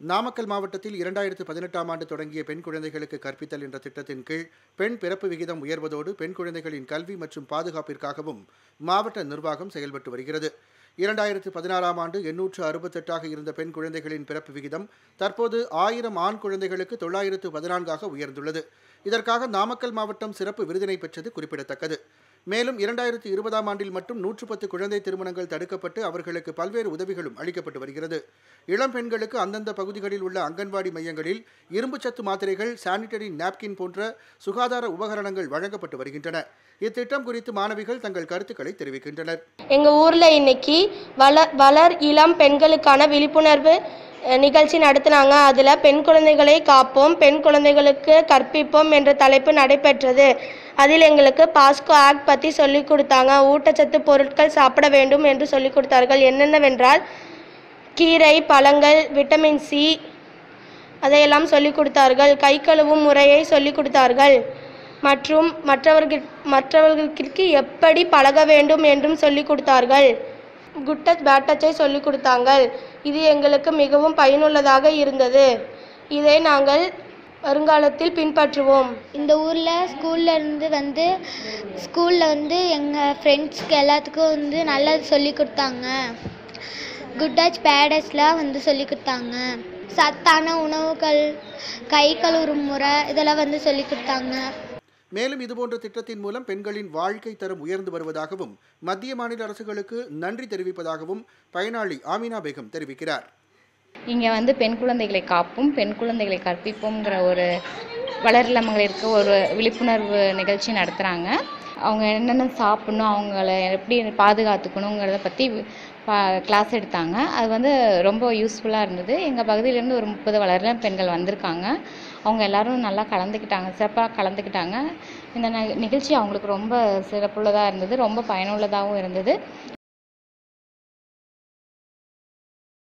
நாமக்கல் மாவட்டத்தில் இரண்டாயிரத்து பதினெட்டாம் ஆண்டு தொடங்கிய பெண் குழந்தைகளுக்கு கற்பித்தல் என்ற திட்டத்தின் கீழ் பெண் பிறப்பு விகிதம் உயர்வதோடு பெண் குழந்தைகளின் கல்வி மற்றும் பாதுகாப்பிற்காகவும் மாவட்ட நிர்வாகம் செயல்பட்டு வருகிறது. இரண்டாயிரத்து பதினாறாம் ஆண்டு எண்ணூற்று அறுபத்தெட்டாக இருந்த பெண் குழந்தைகளின் பிறப்பு விகிதம் தற்போது ஆயிரம் ஆண் குழந்தைகளுக்கு தொள்ளாயிரத்து பதினான்காக உயர்ந்துள்ளது. இதற்காக நாமக்கல் மாவட்டம் சிறப்பு விருதினை பெற்றது குறிப்பிடத்தக்கது. மேலும் இரண்டாயிரத்தி இருபதாம் ஆண்டில் மட்டும் நூற்று பத்து குழந்தை திருமணங்கள் தடுக்கப்பட்டு அவர்களுக்கு பல்வேறு உதவிகளும் அளிக்கப்பட்டு வருகிறது. இளம் பெண்களுக்கு அந்தந்த பகுதிகளில் உள்ள அங்கன்வாடி மையங்களில் இரும்புச்சத்து மாத்திரைகள் சானிட்டரி நாப்கின் போன்ற சுகாதார உபகரணங்கள் வழங்கப்பட்டு வருகின்றன. இத்திட்டம் குறித்து மாணவிகள் தங்கள் கருத்துக்களை தெரிவிக்கின்றனர். எங்க ஊர்ல இன்னைக்கு வளர் இளம் பெண்களுக்கான விழிப்புணர்வு நிகழ்ச்சி நடத்தினாங்க. அதில் பெண் குழந்தைகளை காப்போம் பெண் குழந்தைகளுக்கு கற்பிப்போம் என்ற தலைப்பு நடைபெற்றது. அதில் எங்களுக்கு பாஸ்கோ ஆக்ட் பற்றி சொல்லி கொடுத்தாங்க. ஊட்டச்சத்து பொருட்கள் சாப்பிட வேண்டும் என்று சொல்லி கொடுத்தார்கள். என்னென்னவென்றால் கீரை பழங்கள் விட்டமின் சி அதையெல்லாம் சொல்லி கொடுத்தார்கள். கை கழுவும் முறையை சொல்லி கொடுத்தார்கள். மற்றும் மற்றவர்கள் மற்றவர்களுக்கு எப்படி பழக வேண்டும் என்றும் சொல்லி கொடுத்தார்கள். குட் டச் பேட் டச்சை சொல்லி கொடுத்தாங்கள். இது எங்களுக்கு மிகவும் பயனுள்ளதாக இருந்தது. இதை நாங்கள் வருங்காலத்தில் பின்பற்றுவோம். இந்த ஊரில் ஸ்கூல்லேருந்து வந்து ஸ்கூலில் வந்து எங்கள் ஃப்ரெண்ட்ஸ்க்கு எல்லாத்துக்கும் வந்து நல்லா சொல்லி கொடுத்தாங்க. குட் டச் பேடஸ்லாம் வந்து சொல்லி கொடுத்தாங்க. சத்தான உணவுகள் கை கழுவுற முறை இதெல்லாம் வந்து சொல்லி கொடுத்தாங்க. மேலும் இதுபோன்ற திட்டத்தின் மூலம் பெண்களின் வாழ்க்கை தரம் உயர்ந்து வருவதாகவும் மத்திய மாநில அரசுகளுக்கு நன்றி தெரிவிப்பதாகவும் பயனாளி ஆமினா பேகம் தெரிவிக்கிறார். இங்கே வந்து பெண் குழந்தைகளை காப்போம் பெண் குழந்தைகளை கற்பிப்போங்கிற ஒரு வளரிளமங்களிற்கு ஒரு விழிப்புணர்வு நிகழ்ச்சி நடத்துகிறாங்க அவங்க என்னென்ன சாப்பிடணும் அவங்கள எப்படி பாதுகாத்துக்கணுங்கிறத பற்றி கிளாஸ் எடுத்தாங்க. அது வந்து ரொம்ப யூஸ்ஃபுல்லாக இருந்தது. எங்கள் பகுதியிலேருந்து ஒரு முப்பது வளரலாம் பெண்கள் வந்திருக்காங்க. அவங்க எல்லாரும் நல்லா கலந்துக்கிட்டாங்க சிறப்பாக கலந்துக்கிட்டாங்க. இந்த நிகழ்ச்சி அவங்களுக்கு ரொம்ப சிறப்புள்ளதாக இருந்தது ரொம்ப பயனுள்ளதாகவும் இருந்தது.